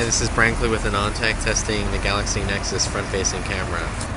Hi, this is Brankley with Anontech testing the Galaxy Nexus front-facing camera.